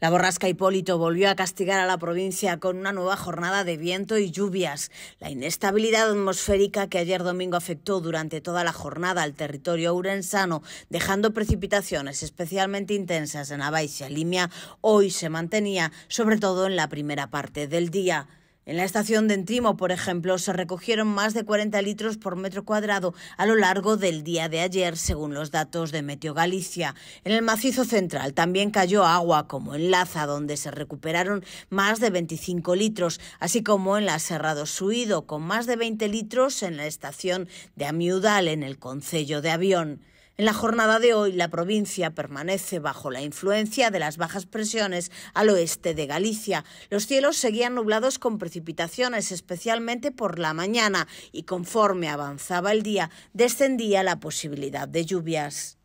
La borrasca Hipólito volvió a castigar a la provincia con una nueva jornada de viento y lluvias. La inestabilidad atmosférica que ayer domingo afectó durante toda la jornada al territorio urensano, dejando precipitaciones especialmente intensas en la Baixa Limia, hoy se mantenía, sobre todo en la primera parte del día. En la estación de Entrimo, por ejemplo, se recogieron más de 40 litros por metro cuadrado a lo largo del día de ayer, según los datos de Meteo Galicia. En el macizo central también cayó agua, como en Laza, donde se recuperaron más de 25 litros, así como en la Serra do con más de 20 litros en la estación de Amiudal, en el Concello de Avión. En la jornada de hoy, la provincia permanece bajo la influencia de las bajas presiones al oeste de Galicia. Los cielos seguían nublados con precipitaciones, especialmente por la mañana, y conforme avanzaba el día, descendía la posibilidad de lluvias.